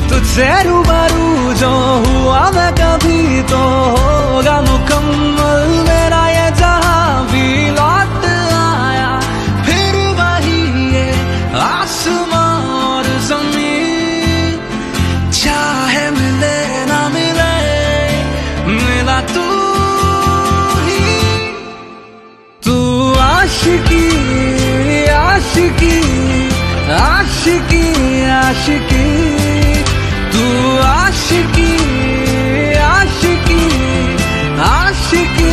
तुझसे रूबरू जो हुआ मैं कभी तो होगा मुकम्मल मेरा ये जहाँ भी लौट आया। फिर वही ये आसमां और ज़मीन। चाहे मिले ना मिले, मिला तू ही। तू आशिकी आशिकी आशिकी आशिकी। she.